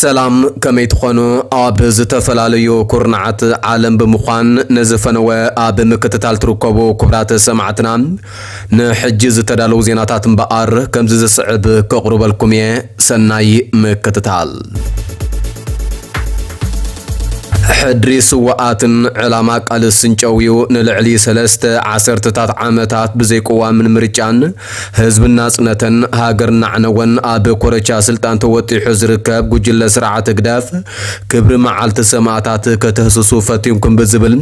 ሰላም ከመይ ትኾኑ ኣብ ዝተፈላለዩ ኩርናዓት ዓለም ብምዃን ነዝፈነወ ኣብ ምክትታል ትርከቡ ክቡራት ሰማዕትና ንሕጂ ዝተዳለዉ ዜናታት እምበኣር ከምዚ ዝስዕብ ከቕርበልኩም እየ። ሰናይ ምክትታል ሕድሪ ስዋኣትን ዕላማ ቃልስን ጨውዩ ንልዕሊ ሰለስተ ዓሰርተታት ዓመታት ብዘይቅዋምን ምርጫን ህዝብና ጽነተን ሃገርና ዕነወን ኣብ ኮረቻ ስልጣን ተወጢሑ ዝርከብ ጉጅለ ስርዓት ግዳፍ ክብሪ መዓልቲ ሰማዕታት ከተህስሱ ፈቲንኩም ብዝብል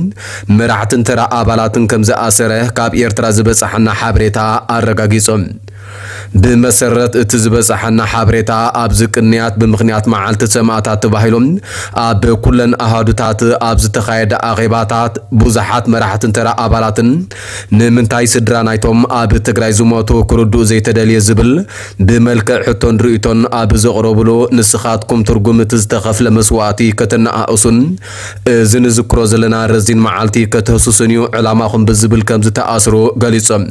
መራሕትን ተራ ኣባላትን ከም ዝኣሰረ ካብ ኤርትራ ዝበፅሐና ሓበሬታ ኣረጋጊጾም ብመሰረት እቲ ዝበፅሐና ሓበሬታ ኣብዚ ቅንያት ብምኽንያት መዓልቲ ሰማዕታት ተባሂሎም ኣብ ኩለን ኣሃዱታት ኣብ ዝተኻየደ ኣኼባታት ብዙሓት መራሕትን ተራ ኣባላትን ንምንታይ ስድራ ናይቶም ኣብ ትግራይ ዝሞቱ ክርድኡ ዘይተደልየ ዝብል ብመልክዕ ሕቶን ርእቶን ኣብ ዘቕረብሉ ንስኻትኩም ትርጉም እቲ ዝተኸፍለ መስዋእቲ ከተነኣእሱን እዚ ንዝክሮ ዘለና ረዚን መዓልቲ ከተህሱስን እዩ ዕላማኹም ብዝብል ከም ዝተኣስሩ ገሊፆም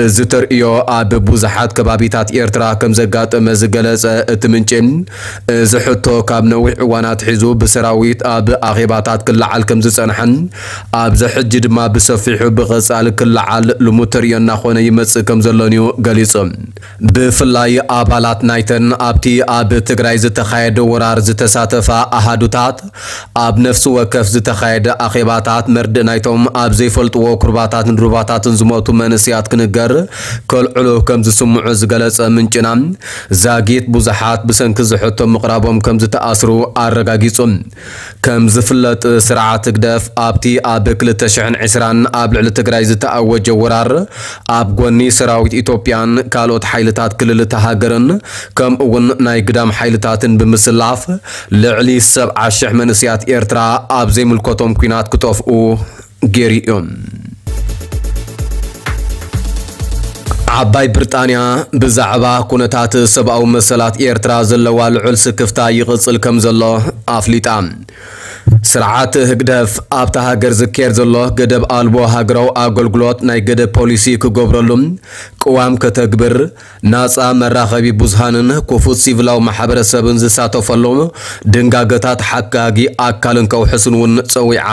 እዚ ተርእዮ ኣብ ብዙሓት ከባቢታት ኤርትራ ከም ዘጋጠመ ዝገለጸ እቲ ምንጭ እዚ ሕቶ ካብ ነዊሕ እዋናት ሒዙ ብሰራዊት ኣብ ኣኼባታት ክለዓል ከም ዝጸንሐን ኣብዚ ሕጂ ድማ ብሰፊሑ ብቐጻሊ ክለዓል ልሙድ ተርእዮ እናኾነ ይመጽእ ከም ዘሎን እዩ ገሊጹ ብፍላይ ኣባላት ናይተን ኣብቲ ኣብ ትግራይ ዝተኻየደ ወራር ዝተሳተፋ ኣሃዱታት ኣብ ነፍሲ ወከፍ ዝተኻየደ ኣኼባታት መርድእ ናይቶም ኣብ ዘይፈልጥዎ ኩርባታትን ሩባታትን ዝሞቱ መንስያት ክንገር ከልዕሉ ከም ዝስምዑ ዝገለጸ ምንጭና ዛጊት ብዙሓት ብሰንኪ ዝሕቶ ምቕራቦም ከም ዝተኣስሩ ኣረጋጊጹ ከም ዝፍለጥ ስርዓት ግደፍ ኣብቲ ኣብ 2020 ኣብ ልዕሊ ትግራይ ዝተኣወጀ ወራር ኣብ ጎኒ ሰራዊት ኢትዮጵያን ካልኦት ሓይልታት ክልል ሃገርን ከምኡ እውን ናይ ግዳም ሓይልታትን ብምስላፍ ልዕሊ 70 ሽሕ መንስያት ኤርትራ ኣብ ዘይምልከቶም ኩናት ክጠፍኡ ገይሩ እዮም ዓባይ ብሪጣንያ ብዛዕባ ኩነታት ሰብኣዊ መሰላት ኤርትራ ዘለዋ ልዑል ስክፍታ ይቕጽል ከም ዘሎ ኣፍሊጣ። ስርዓት ህግደፍ ኣብታ ሃገር ዝካየድ ዘሎ ገደብ ኣልቦ ሃገራዊ ኣገልግሎት ናይ ገደብ ፖሊሲ ክገብረሉ ቅዋም ከተግብር ናፃ መራኸቢ ብዙሃንን ክፉት ሲቪላዊ ማሕበረሰብን ዝሳተፈሉ ድንጋገታት ሓጋጊ ኣካልን ከውሕስን እውን ፀዊዓ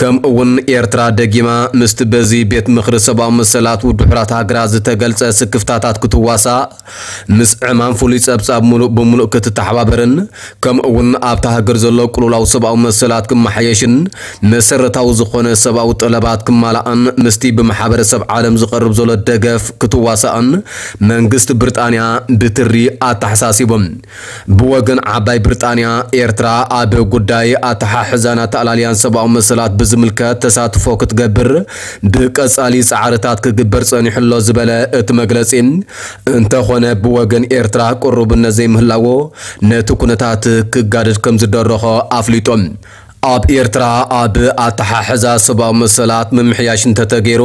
ከምኡ እውን ኤርትራ ደጊማ ምስቲ በዚ ቤት ምክሪ ሰብኣዊ መሰላት ውድሕራት ሃገራት ዝተገልጸ ስክፍታታት ክትዋሳእ ምስ ዕማን ፍሉይ ጸብጻብ ሙሉእ ብምሉእ ክትተሓባበርን ከምኡ እውን ኣብታ ሃገር ዘሎ ቅሉላዊ ሰብኣዊ መሰላት ክመሓየሽን መሰረታዊ ዝኾነ ሰብኣዊ ጠለባት ክማላእን ምስቲ ብማሕበረሰብ ዓለም ዝቐርብ ዘሎ ደገፍ ክትዋሳእን መንግስቲ ብሪጣንያ ብትሪ ኣተሓሳሲቦም። ብወገን ዓባይ ብሪጣንያ ኤርትራ ኣብ ጉዳይ ኣተሓሕዛን ኣተኣላልያን ሰብኣዊ መሰላት ብዝምልከት ተሳትፎ ክትገብር ብቀጻሊ ፃዕርታት ክግበር ጸኒሑሎ ዝበለ እቲ መግለፂ እንተኾነ ብወገን ኤርትራ ቅሩብነት ዘይምህላዎ ነቲ ኩነታት ክጋደድ ከም ዝደረኾ ኣፍሊጦም ኣብ ኤርትራ ኣብ ኣተሓሕዛ ሰብኣዊ መሰላት ምምሕያሽ እንተተገይሩ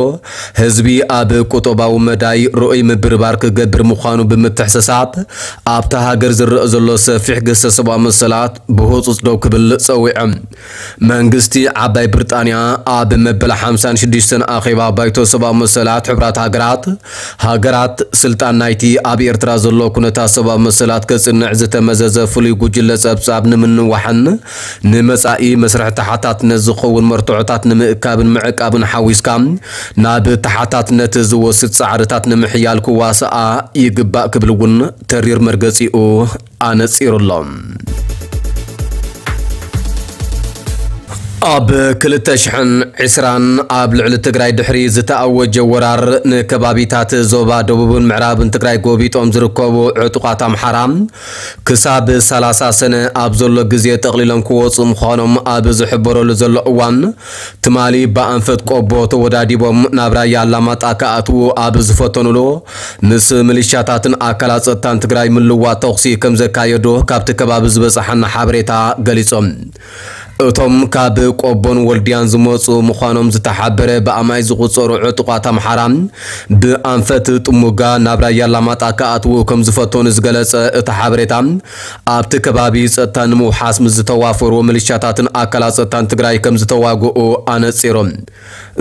ህዝቢ ኣብ ቁጠባዊ መዳይ ርኡይ ምብርባር ክገብር ምዃኑ ብምትሕስሳብ ኣብታ ሃገር ዝረአ ዘሎ ሰፊሕ ገሰ ሰብኣዊ መሰላት ብህፁፅ ደው ክብል ፀዊዖም መንግስቲ ዓባይ ብሪጣንያ ኣብ መበል 56 ኣኼባ ባይቶ ሰብኣዊ መሰላት ሕቡራት ሃገራት ሃገራት ስልጣን ናይቲ ኣብ ኤርትራ ዘሎ ኩነታት ሰብኣዊ መሰላት ከጽንዕ ዝተመዘዘ ፍሉይ ጉጅለ ጸብጻብ ንምንዋሕን ንመጻኢ መስርሕ ተሓታትነት ዝኸውን መርትዖታት ንምእካብን ምዕቃብን ሓዊስካ ናብ ተሓታትነት ዝወስድ ፃዕርታት ንምሕያል ክዋስኣ ይግባእ ክብል እውን ተሪር መርገፂኡ ኣነፂሩሎም ኣብ 2020 ኣብ ልዕሊ ትግራይ ድሕሪ ዝተኣወጀ ወራር ንከባቢታት ዞባ ደቡብን ምዕራብን ትግራይ ጎቢጦም ዝርከቡ ዕጡቃት ኣምሓራ ክሳብ 30 ሰነ ኣብ ዘሎ ግዜ ጠቕሊሎም ክወፁ ምዃኖም ኣብ ዝሕበረሉ ዘሎ እዋን ትማሊ ብኣንፈት ቆቦ ተወዳዲቦም ናብ ራያ ኣላማጣ ክኣትዉ ኣብ ዝፈተኑሉ ምስ ሚሊሻታትን ኣካላት ፀጥታን ትግራይ ምልዋጥ ተኽሲ ከም ዘካየዱ ካብቲ ከባቢ ዝበፅሓና ሓበሬታ ገሊፆም እቶም ካብ ቆቦን ወልድያን ዝመፁ ምዃኖም ዝተሓበረ ብኣማይ ዝቁፀሩ ዕጡቃት ኣምሓራ ብኣንፈት ጥሙጋ ናብ ራያ ኣላማጣ ክኣትዉ ከም ዝፈተኑ ዝገለጸ እቲ ሓበሬታ ኣብቲ ከባቢ ፀጥታ ንምውሓስ ምስ ዝተዋፈሩ ሚሊሻታትን ኣካላት ፀጥታን ትግራይ ከም ዝተዋግኡ ኣነፂሮም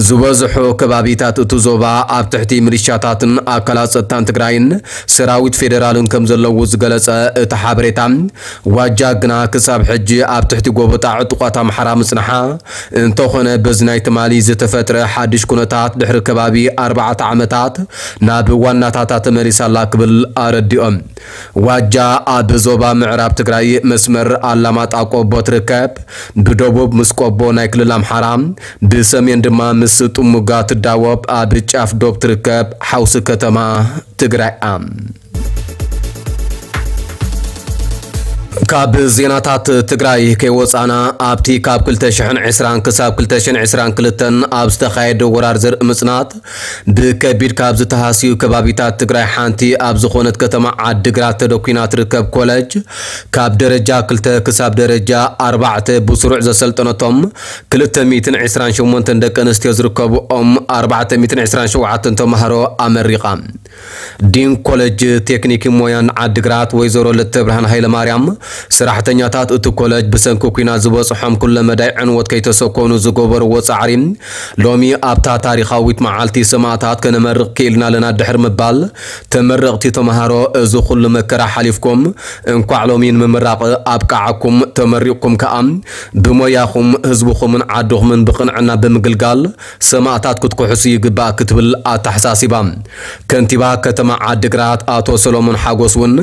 ዝበዝሑ ከባቢታት እቲ ዞባ ኣብ ትሕቲ ሚሊሻታትን ኣካላት ጸጥታን ትግራይን ሰራዊት ፌደራልን ከም ዘለዉ ዝገለጸ እቲ ሓበሬታ ዋጃ ግና ክሳብ ሕጂ ኣብ ትሕቲ ጎቦታ ዕጡቋት ኣምሓራ ምጽንሓ እንተኾነ በዚ ናይ ትማሊ ዝተፈጥረ ሓድሽ ኩነታት ድሕሪ ከባቢ ኣርባዕተ ዓመታት ናብ ዋናታታ ተመሊሳላ ክብል ኣረዲኦም። ዋጃ ኣብ ዞባ ምዕራብ ትግራይ መስመር ኣላማጣ ቆቦ ትርከብ። ብደቡብ ምስ ቆቦ ናይ ክልል ኣምሓራ ብሰሜን ድማ ምስ ጥሙጋ ትዳወብ ኣብ ጫፍ ዶብ ትርከብ ሓውሲ ከተማ ትግራይ እያ ካብ ዜናታት ትግራይ ከይወፃና ኣብቲ ካብ 2020 ክሳብ 2022 ኣብ ዝተኻየደ ወራር ዘርኢ ምጽናት ብከቢድ ካብ ዝተሃስዩ ከባቢታት ትግራይ ሓንቲ ኣብ ዝኾነት ከተማ ዓዲግራት ተደኪና ትርከብ ኮለጅ ካብ ደረጃ 2 ክሳብ ደረጃ 4 ብስሩዕ ዘሰልጠነቶም 228 ደቂ ኣንስትዮ ዝርከብኦም 427 ተምሃሮ ኣመሪቓ ዲን ኮለጅ ቴክኒክ ሞያን ዓዲግራት ወይዘሮ ለተ ብርሃን ሃይለማርያም ሰራሕተኛታት እቲ ኮለጅ ብሰንኪ ኩናት ዝበፅሖም ኩለ መዳይ ዕንወት ከይተሰኮኑ ዝገበርዎ ፃዕሪ ሎሚ ኣብታ ታሪኻዊት መዓልቲ ሰማዕታት ከነመርቕ ክኢልና ኣለና ድሕሪ ምባል ተመረቕቲ ተምሃሮ እዚ ኩሉ መከራ ሓሊፍኩም እንኳዕ ሎሚ ንምምራቕ ኣብቃዓኩም ተመሪቕኩም ከዓ ብሞያኹም ህዝብኹምን ዓድኹምን ብቕንዕና ብምግልጋል ሰማዕታት ክትኩሕሱ ይግባእ ክትብል ኣተሓሳሲባ ከንቲባ ከተማ ዓዲግራት ኣቶ ሰሎሞን ሓጎስ እውን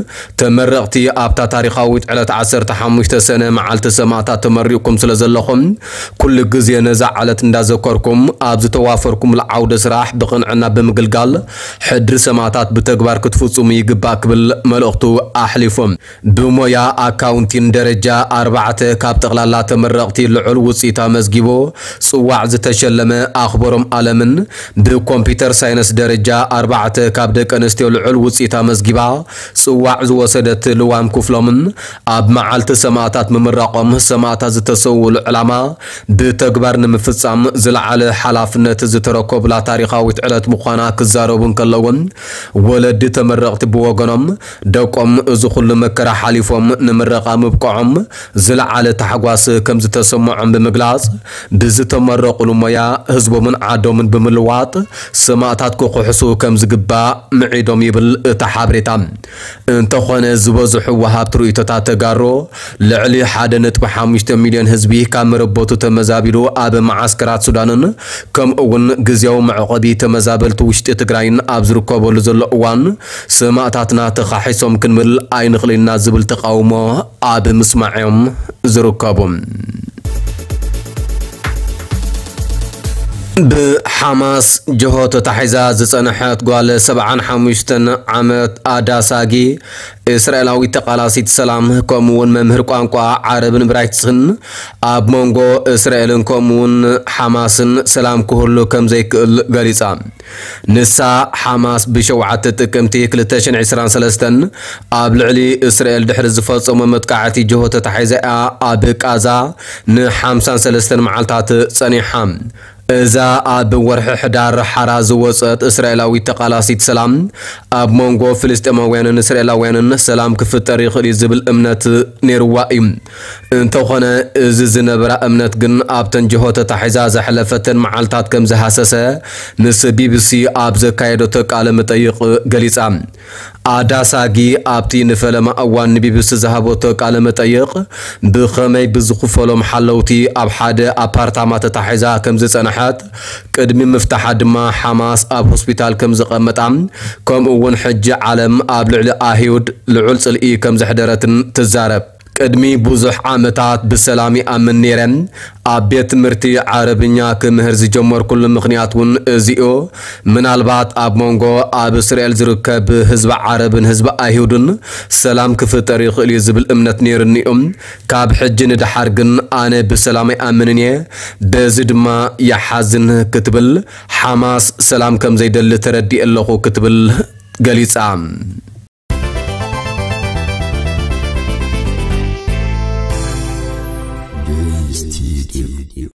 ተመረቕቲ ኣብታ ታሪኻዊት ዕለት 15 ሰነ መዓልቲ ሰማዕታት ተመሪቕኩም ስለ ዘለኹም ኩሉ ግዜ ነዛ ዓለት እንዳዘከርኩም ኣብ ዝተዋፈርኩም ዓውደ ስራሕ ብቕንዕና ብምግልጋል ሕድሪ ሰማዕታት ብተግባር ክትፍፅሙ ይግባእ ክብል መልእኽቱ ኣሕሊፎም ብሞያ ኣካውንቲን ደረጃ ኣርባዕተ ካብ ጠቕላላ ተመረቕቲ ልዑል ውፅኢት ኣመዝጊቦ ጽዋዕ ዝተሸለመ ኣኽበሮም ኣለምን ብኮምፒተር ሳይንስ ደረጃ ኣርባዕተ ካብ ደቂ ኣንስትዮ ልዑል ውፅኢት ኣመዝጊባ ጽዋዕ ዝወሰደት ልዋም ክፍሎምን ኣብ መዓልቲ ሰማዕታት ምምራቆም ሰማዕታት ዝተሰውሉ ዕላማ ብተግባር ንምፍጻም ዝለዓለ ሓላፍነት ዝተረከቡላ ታሪኻዊት ዕለት ምዃና ክዛረቡ ከለውን ወለዲ ተመረቕቲ ብወገኖም ደቆም እዚ ኩሉ መከራ ሓሊፎም ንምረቓ ምብቅዖም ዝለዓለ ታሕጓስ ከም ዝተሰምዖም ብምግላጽ ብዝተመረቑሉ ሞያ ህዝቦምን ዓዶምን ብምልዋጥ ሰማዕታት ክኩሕሱ ከም ዝግባእ ምዒዶም ይብል እቲ ሓበሬታ እንተኾነ ዝበዝሑ ወሃብቲ ርእቶታት ተጋሮ ልዕሊ 1.5 ሚልዮን ህዝቢ ካብ መረበቱ ተመዛቢሉ ኣብ ማዓስከራት ሱዳንን ከምኡ እውን ግዜያዊ መዕቆቢ ተመዛበልቲ ውሽጢ ትግራይን ኣብ ዝርከበሉ ዘሎ እዋን ሰማዕታትና ተኻሒሶም ክንብል ኣይንኽእልና ዝብል ተቃውሞ ኣብ ምስማዕዮም ዝርከቡ ብሓማስ ጅሆ ተታሒዛ ዝጸንሐት ጓል 75 ዓመት ኣዳሳጊ እስራኤላዊት ተቃላሲት ሰላም ከምኡውን መምህር ቋንቋ ዓረብን ብራይትስን ኣብ መንጎ እስራኤልን ከምኡውን ሓማስን ሰላም ክህሉ ከም ዘይክእል ገሊጻ ንሳ ሓማስ ብሸውዓተ ጥቅምቲ 2023 ኣብ ልዕሊ እስራኤል ድሕሪ ዝፈጸሞ መጥቃዕቲ ጅሆ ተታሒዛ እያ ኣብ ቃዛ ን53 መዓልታት ጸኒሓ እዛ ኣብ ወርሒ ሕዳር ሓራ ዝወፀት እስራኤላዊት ተቃላሲት ሰላም ኣብ መንጎ ፍልስጤማውያንን እስራኤላውያንን ሰላም ክፍጠር ይኽእል እዩ ዝብል እምነት ነይርዋ እዩ እንተኾነ እዚ ዝነበራ እምነት ግን ኣብተን ጅሆ ተታሒዛ ዘሕለፈተን መዓልታት ከም ዝሃሰሰ ምስ ቢቢሲ ኣብ ዘካየደቶ ቃለ መጠይቕ ገሊጻ ኣዳሳጊ ኣብቲ ንፈለማ እዋን ንቢቢሲ ዝሃበቶ ቃለ መጠይቕ ብኸመይ ብዝኽፈሎም ሓለውቲ ኣብ ሓደ ኣፓርታማ ተታሒዛ ከም ዝጸንሐት ቅድሚ ምፍታሓ ድማ ሓማስ ኣብ ሆስፒታል ከም ዝቐመጣ ከምኡ እውን ሕጂ ዓለም ኣብ ልዕሊ ኣይሁድ ልዑል ጽልኢ ከም ዘሕደረትን ትዛረብ ቅድሚ ብዙሕ ዓመታት ብሰላም ይኣምን ነይረን ኣብ ቤት ትምህርቲ ዓረብኛ ክምህር ዝጀመርኩሉ ምክንያት እውን እዚኡ ምናልባት ኣብ መንጎ ኣብ እስራኤል ዝርከብ ህዝቢ ዓረብን ህዝቢ ኣይሁድን ሰላም ክፍጠር ይኽእል እዩ ዝብል እምነት ነይሩኒ እዩ ካብ ሕጂ ንድሓር ግን ኣነ ብሰላም ይኣምንን እየ። በዚ ድማ የሓዝን ክትብል ሓማስ ሰላም ከም ዘይደሊ ተረዲእ ኣለኹ ክትብል ገሊጻ